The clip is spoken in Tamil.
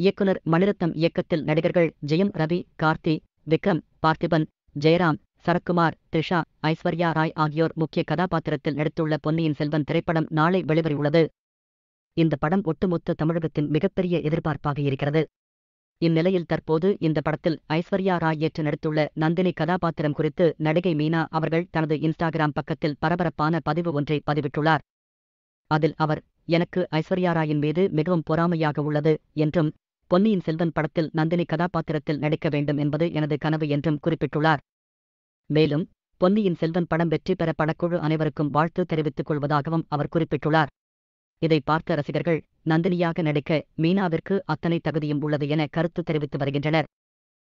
இயக்குனர் மணிரத்னம் இயக்கத்தில் நடிகர்கள் ஜெயம் ரவி கார்த்தி விக்ரம் பார்த்திபன் ஜெயராம் சரத்குமார் த்ரிஷா ஐஸ்வர்யா ராய் ஆகியோர் முக்கிய கதாபாத்திரத்தில் நடித்துள்ள பொன்னியின் செல்வன் திரைப்படம் நாளை வெளிவரியுள்ளது இந்த படம் ஒட்டுமொத்த தமிழகத்தின் மிகப்பெரிய எதிர்பார்ப்பாக இருக்கிறது. இந்நிலையில் தற்போது இந்த படத்தில் ஐஸ்வர்யா ராய் ஏற்று நடித்துள்ள நந்தினி கதாபாத்திரம் குறித்து நடிகை மீனா அவர்கள் தனது இன்ஸ்டாகிராம் பக்கத்தில் பரபரப்பான பதிவு ஒன்றை பதிவிட்டுள்ளார். அதில் அவர் எனக்கு ஐஸ்வர்யா ராயின் மீது மிகவும் பொறாமையாக உள்ளது என்றும் பொன்னியின் செல்வன் படத்தில் நந்தினி கதாபாத்திரத்தில் நடிக்க வேண்டும் என்பது எனது கனவு என்றும் குறிப்பிட்டுள்ளார். மேலும் பொன்னியின் செல்வன் படம் வெற்றி பெற படக்குழு அனைவருக்கும் வாழ்த்து தெரிவித்துக் கொள்வதாகவும் அவர் குறிப்பிட்டுள்ளார். இதை பார்த்த ரசிகர்கள் நந்தினியாக நடிக்க மீனாவிற்கு அத்தனை தகுதியும் உள்ளது என கருத்து தெரிவித்து வருகின்றனர்.